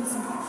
Johnson.